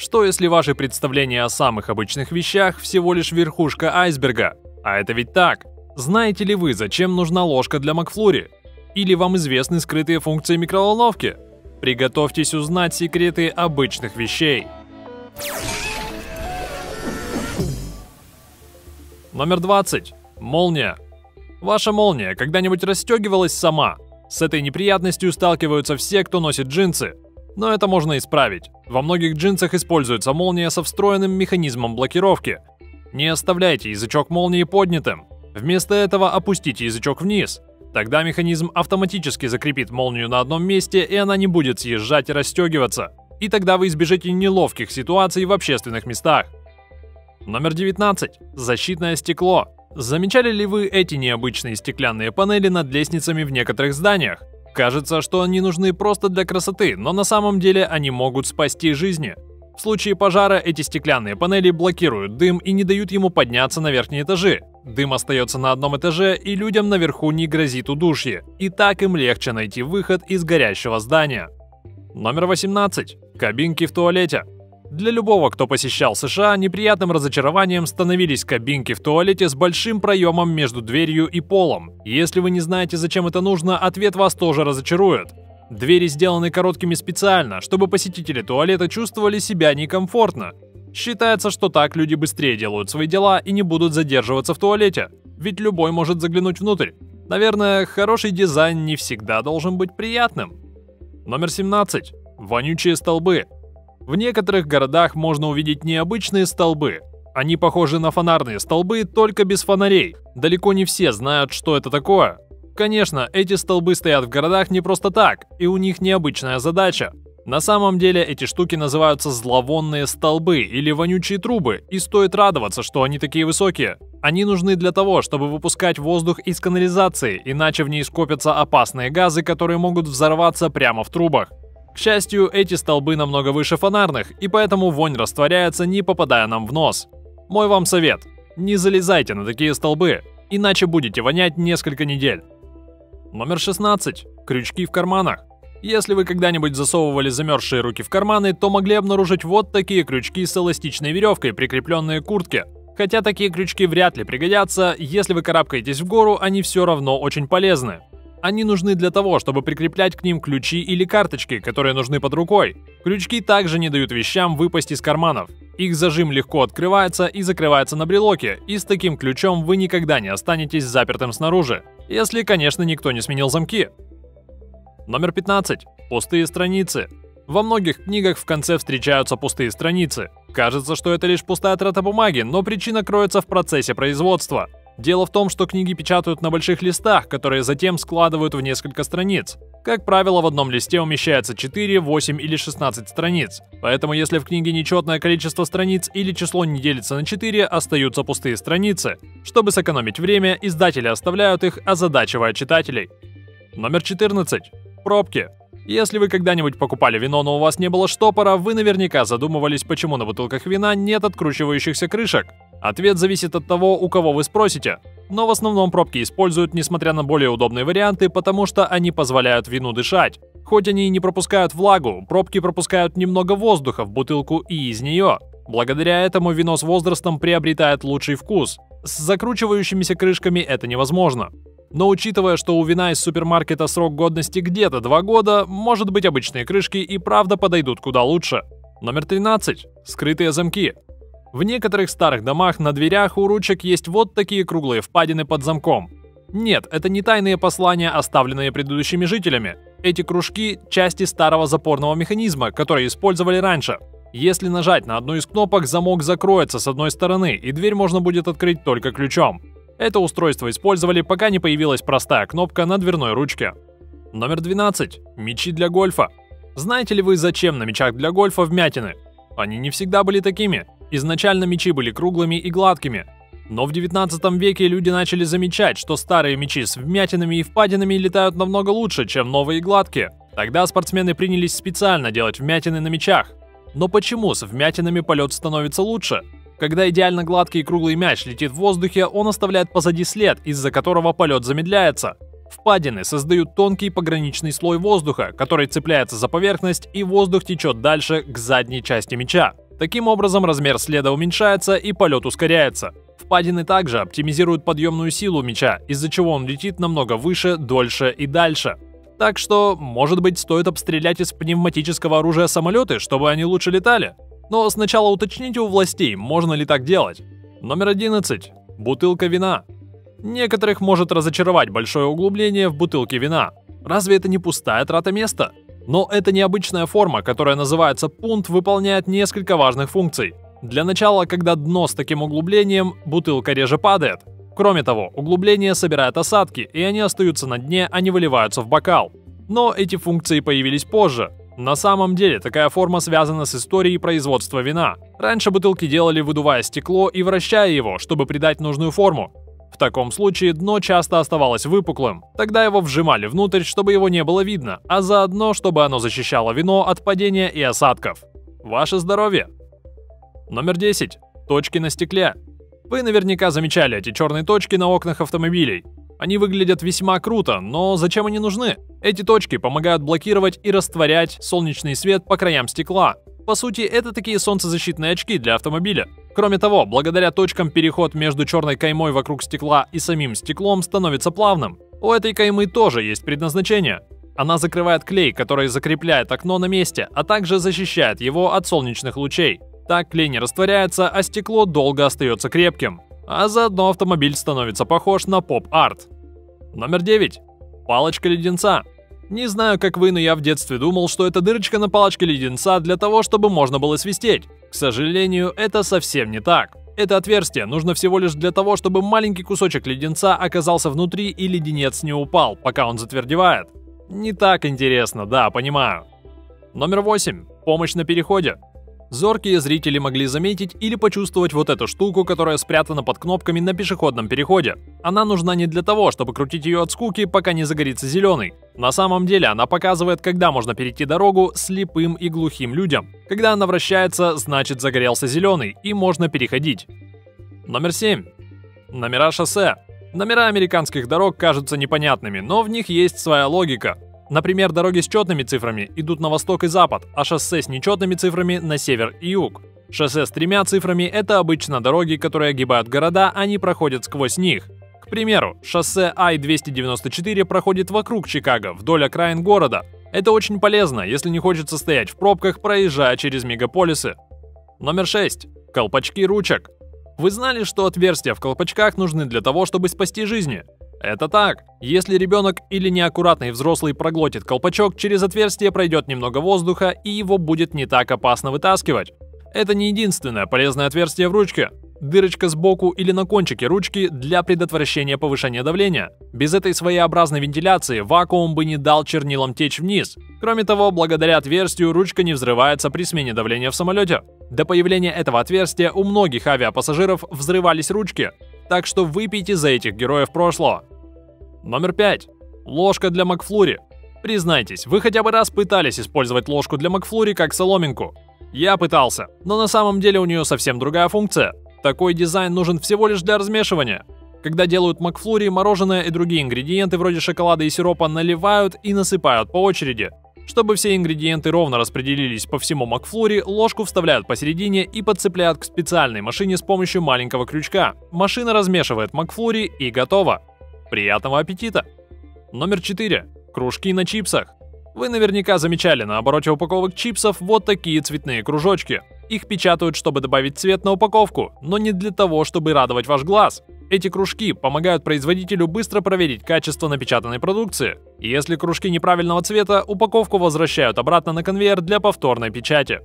Что если ваши представления о самых обычных вещах всего лишь верхушка айсберга? А это ведь так. Знаете ли вы, зачем нужна ложка для Макфлури? Или вам известны скрытые функции микроволновки? Приготовьтесь узнать секреты обычных вещей. Номер 20. Молния. Ваша молния когда-нибудь расстегивалась сама? С этой неприятностью сталкиваются все, кто носит джинсы. Но это можно исправить. Во многих джинсах используется молния со встроенным механизмом блокировки. Не оставляйте язычок молнии поднятым. Вместо этого опустите язычок вниз. Тогда механизм автоматически закрепит молнию на одном месте, и она не будет съезжать и расстегиваться. И тогда вы избежите неловких ситуаций в общественных местах. Номер 19. Защитное стекло. Замечали ли вы эти необычные стеклянные панели над лестницами в некоторых зданиях? Кажется, что они нужны просто для красоты, но на самом деле они могут спасти жизни. В случае пожара эти стеклянные панели блокируют дым и не дают ему подняться на верхние этажи. Дым остается на одном этаже, и людям наверху не грозит удушье. И так им легче найти выход из горящего здания. Номер 18. Кабинки в туалете. Для любого, кто посещал США, неприятным разочарованием становились кабинки в туалете с большим проемом между дверью и полом. Если вы не знаете, зачем это нужно, ответ вас тоже разочарует. Двери сделаны короткими специально, чтобы посетители туалета чувствовали себя некомфортно. Считается, что так люди быстрее делают свои дела и не будут задерживаться в туалете, ведь любой может заглянуть внутрь. Наверное, хороший дизайн не всегда должен быть приятным. Номер 17. Вонючие столбы. В некоторых городах можно увидеть необычные столбы. Они похожи на фонарные столбы, только без фонарей. Далеко не все знают, что это такое. Конечно, эти столбы стоят в городах не просто так, и у них необычная задача. На самом деле эти штуки называются зловонные столбы или вонючие трубы, и стоит радоваться, что они такие высокие. Они нужны для того, чтобы выпускать воздух из канализации, иначе в ней скопятся опасные газы, которые могут взорваться прямо в трубах. К счастью, эти столбы намного выше фонарных, и поэтому вонь растворяется, не попадая нам в нос. Мой вам совет – не залезайте на такие столбы, иначе будете вонять несколько недель. Номер 16. Крючки в карманах. Если вы когда-нибудь засовывали замерзшие руки в карманы, то могли обнаружить вот такие крючки с эластичной веревкой, прикрепленные к куртке. Хотя такие крючки вряд ли пригодятся, если вы карабкаетесь в гору, они все равно очень полезны. Они нужны для того, чтобы прикреплять к ним ключи или карточки, которые нужны под рукой. Крючки также не дают вещам выпасть из карманов. Их зажим легко открывается и закрывается на брелоке, и с таким ключом вы никогда не останетесь запертым снаружи. Если, конечно, никто не сменил замки. Номер 15. Пустые страницы. Во многих книгах в конце встречаются пустые страницы. Кажется, что это лишь пустая трата бумаги, но причина кроется в процессе производства. Дело в том, что книги печатают на больших листах, которые затем складывают в несколько страниц. Как правило, в одном листе умещается 4, 8 или 16 страниц. Поэтому если в книге нечетное количество страниц или число не делится на 4, остаются пустые страницы. Чтобы сэкономить время, издатели оставляют их, озадачивая читателей. Номер 14. Пробки. Если вы когда-нибудь покупали вино, но у вас не было штопора, вы наверняка задумывались, почему на бутылках вина нет откручивающихся крышек. Ответ зависит от того, у кого вы спросите. Но в основном пробки используют, несмотря на более удобные варианты, потому что они позволяют вину дышать. Хоть они и не пропускают влагу, пробки пропускают немного воздуха в бутылку и из нее. Благодаря этому вино с возрастом приобретает лучший вкус. С закручивающимися крышками это невозможно. Но учитывая, что у вина из супермаркета срок годности где-то 2 года, может быть обычные крышки и правда подойдут куда лучше. Номер 13. Скрытые замки. В некоторых старых домах на дверях у ручек есть вот такие круглые впадины под замком. Нет, это не тайные послания, оставленные предыдущими жителями. Эти кружки – части старого запорного механизма, который использовали раньше. Если нажать на одну из кнопок, замок закроется с одной стороны, и дверь можно будет открыть только ключом. Это устройство использовали, пока не появилась простая кнопка на дверной ручке. Номер 12. Мечи для гольфа. Знаете ли вы, зачем на мечах для гольфа вмятины? Они не всегда были такими. Изначально мечи были круглыми и гладкими. Но в 19 веке люди начали замечать, что старые мечи с вмятинами и впадинами летают намного лучше, чем новые гладкие. Тогда спортсмены принялись специально делать вмятины на мечах. Но почему с вмятинами полет становится лучше? Когда идеально гладкий круглый мяч летит в воздухе, он оставляет позади след, из-за которого полет замедляется. Впадины создают тонкий пограничный слой воздуха, который цепляется за поверхность, и воздух течет дальше к задней части мяча. Таким образом, размер следа уменьшается и полет ускоряется. Впадины также оптимизируют подъемную силу мяча, из-за чего он летит намного выше, дольше и дальше. Так что, может быть, стоит обстрелять из пневматического оружия самолеты, чтобы они лучше летали? Но сначала уточните у властей, можно ли так делать. Номер 11. Бутылка вина. Некоторых может разочаровать большое углубление в бутылке вина. Разве это не пустая трата места? Но эта необычная форма, которая называется пунт, выполняет несколько важных функций. Для начала, когда дно с таким углублением, бутылка реже падает. Кроме того, углубление собирает осадки, и они остаются на дне, а не выливаются в бокал. Но эти функции появились позже. На самом деле, такая форма связана с историей производства вина. Раньше бутылки делали, выдувая стекло и вращая его, чтобы придать нужную форму. В таком случае дно часто оставалось выпуклым. Тогда его вжимали внутрь, чтобы его не было видно, а заодно, чтобы оно защищало вино от падения и осадков. Ваше здоровье! Номер 10. Точки на стекле. Вы наверняка замечали эти черные точки на окнах автомобилей. Они выглядят весьма круто, но зачем они нужны? Эти точки помогают блокировать и растворять солнечный свет по краям стекла. По сути, это такие солнцезащитные очки для автомобиля. Кроме того, благодаря точкам переход между черной каймой вокруг стекла и самим стеклом становится плавным. У этой каймы тоже есть предназначение. Она закрывает клей, который закрепляет окно на месте, а также защищает его от солнечных лучей. Так клей не растворяется, а стекло долго остается крепким. А заодно автомобиль становится похож на поп-арт. Номер 9. Палочка леденца. Не знаю, как вы, но я в детстве думал, что это дырочка на палочке леденца для того, чтобы можно было свистеть. К сожалению, это совсем не так. Это отверстие нужно всего лишь для того, чтобы маленький кусочек леденца оказался внутри и леденец не упал, пока он затвердевает. Не так интересно, да, понимаю. Номер 8. Помощь на переходе. Зоркие зрители могли заметить или почувствовать вот эту штуку, которая спрятана под кнопками на пешеходном переходе. Она нужна не для того, чтобы крутить ее от скуки, пока не загорится зеленый. На самом деле она показывает, когда можно перейти дорогу слепым и глухим людям. Когда она вращается, значит загорелся зеленый, и можно переходить. Номер 7. Номера шоссе. Номера американских дорог кажутся непонятными, но в них есть своя логика. Например, дороги с четными цифрами идут на восток и запад, а шоссе с нечетными цифрами на север и юг. Шоссе с тремя цифрами – это обычно дороги, которые огибают города, а не проходят сквозь них. Примеру, шоссе I-294 проходит вокруг Чикаго, вдоль окраин города. Это очень полезно, если не хочется стоять в пробках, проезжая через мегаполисы. Номер 6. Колпачки ручек. Вы знали, что отверстия в колпачках нужны для того, чтобы спасти жизни? Это так. Если ребенок или неаккуратный взрослый проглотит колпачок, через отверстие пройдет немного воздуха и его будет не так опасно вытаскивать. Это не единственное полезное отверстие в ручке. Дырочка сбоку или на кончике ручки для предотвращения повышения давления. Без этой своеобразной вентиляции вакуум бы не дал чернилам течь вниз. Кроме того, благодаря отверстию ручка не взрывается при смене давления в самолете. До появления этого отверстия у многих авиапассажиров взрывались ручки. Так что выпейте за этих героев прошлого. Номер 5. Ложка для Макфлури. Признайтесь, вы хотя бы раз пытались использовать ложку для Макфлури как соломинку? Я пытался, но на самом деле у нее совсем другая функция. Такой дизайн нужен всего лишь для размешивания. Когда делают Макфлури, мороженое и другие ингредиенты вроде шоколада и сиропа наливают и насыпают по очереди. Чтобы все ингредиенты ровно распределились по всему Макфлури, ложку вставляют посередине и подцепляют к специальной машине с помощью маленького крючка. Машина размешивает Макфлури и готово. Приятного аппетита! Номер 4. Кружки на чипсах. Вы наверняка замечали на обороте упаковок чипсов вот такие цветные кружочки. Их печатают, чтобы добавить цвет на упаковку, но не для того, чтобы радовать ваш глаз. Эти кружки помогают производителю быстро проверить качество напечатанной продукции. Если кружки неправильного цвета, упаковку возвращают обратно на конвейер для повторной печати.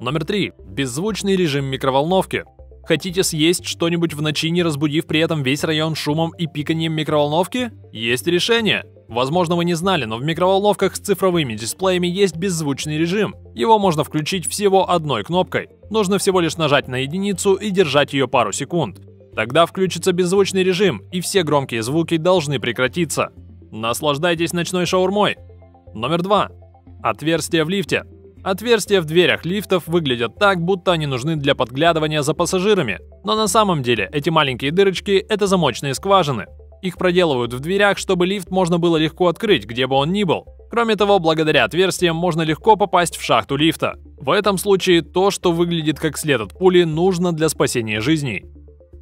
Номер 3. Беззвучный режим микроволновки. Хотите съесть что-нибудь в ночи, не разбудив при этом весь район шумом и пиканием микроволновки? Есть решение. Возможно, вы не знали, но в микроволновках с цифровыми дисплеями есть беззвучный режим. Его можно включить всего одной кнопкой. Нужно всего лишь нажать на единицу и держать ее пару секунд. Тогда включится беззвучный режим, и все громкие звуки должны прекратиться. Наслаждайтесь ночной шаурмой. Номер 2. Отверстие в лифте. Отверстия в дверях лифтов выглядят так, будто они нужны для подглядывания за пассажирами. Но на самом деле эти маленькие дырочки – это замочные скважины. Их проделывают в дверях, чтобы лифт можно было легко открыть, где бы он ни был. Кроме того, благодаря отверстиям можно легко попасть в шахту лифта. В этом случае то, что выглядит как след от пули, нужно для спасения жизней.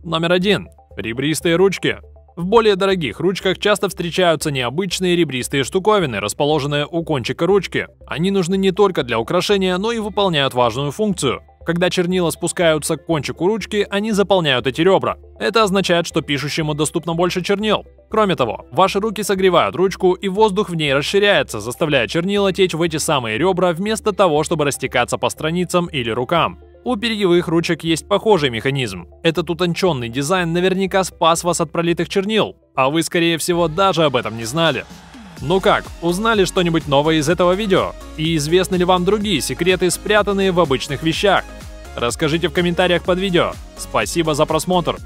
Номер один. Ребристые ручки. В более дорогих ручках часто встречаются необычные ребристые штуковины, расположенные у кончика ручки. Они нужны не только для украшения, но и выполняют важную функцию. Когда чернила спускаются к кончику ручки, они заполняют эти ребра. Это означает, что пишущему доступно больше чернил. Кроме того, ваши руки согревают ручку, и воздух в ней расширяется, заставляя чернила течь в эти самые ребра вместо того, чтобы растекаться по страницам или рукам. У перьевых ручек есть похожий механизм. Этот утонченный дизайн наверняка спас вас от пролитых чернил, а вы, скорее всего, даже об этом не знали. Ну как, узнали что-нибудь новое из этого видео? И известны ли вам другие секреты, спрятанные в обычных вещах? Расскажите в комментариях под видео. Спасибо за просмотр.